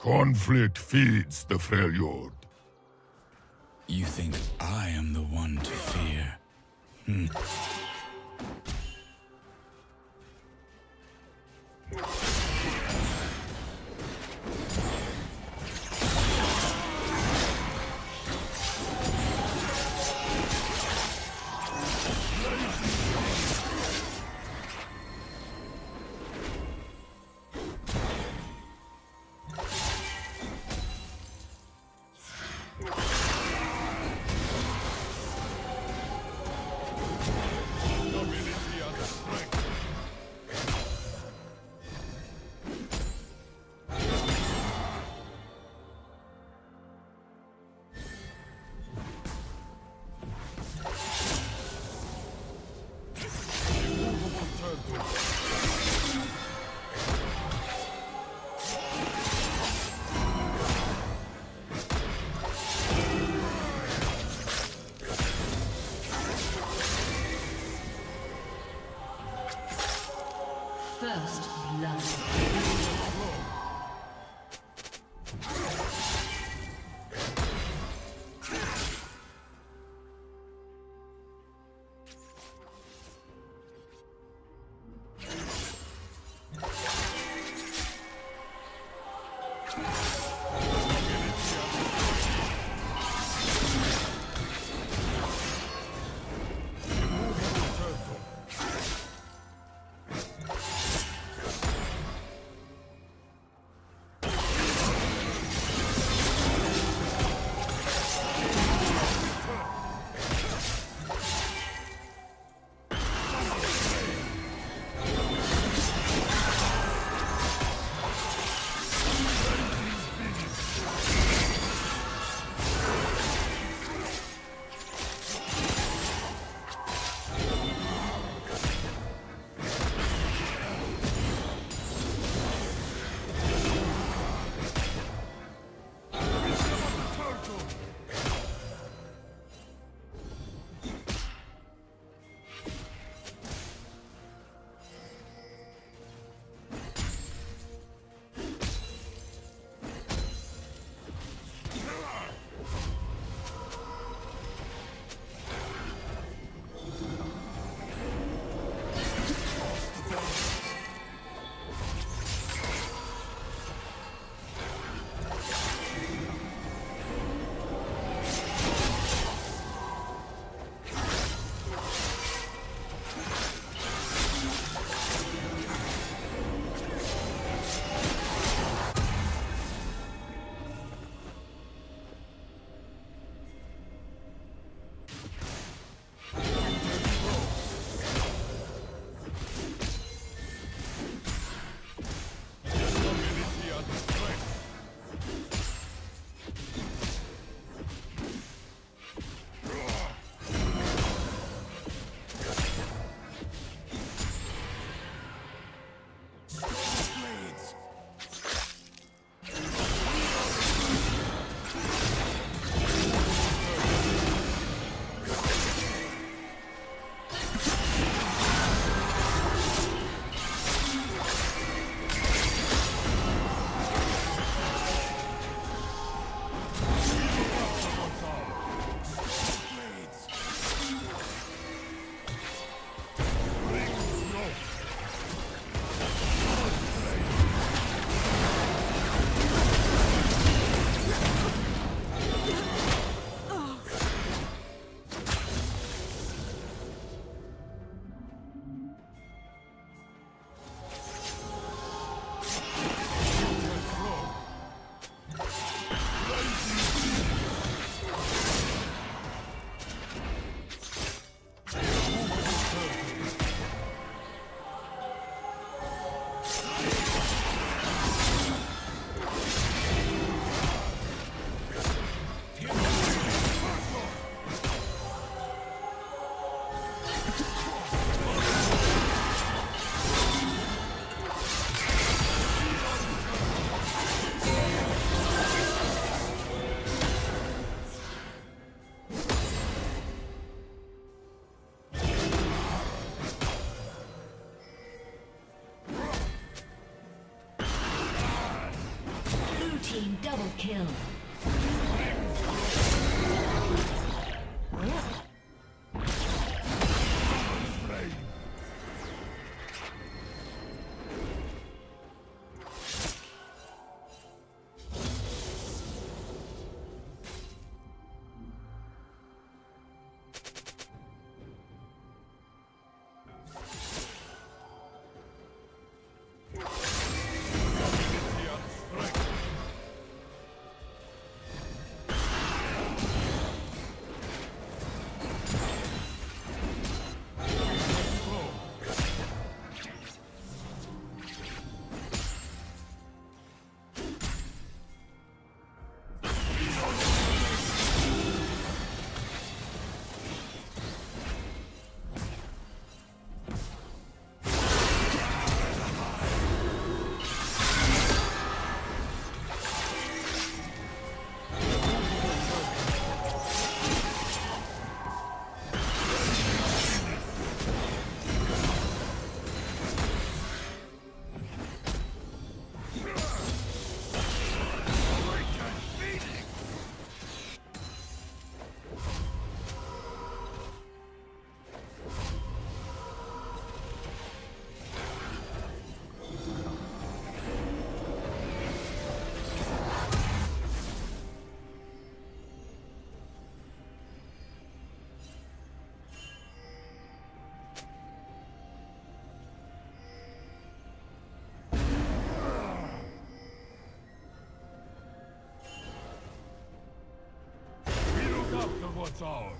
Conflict feeds the Freljord. You think I am the one to fear? Hmm. What's ours.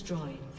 Destroyed.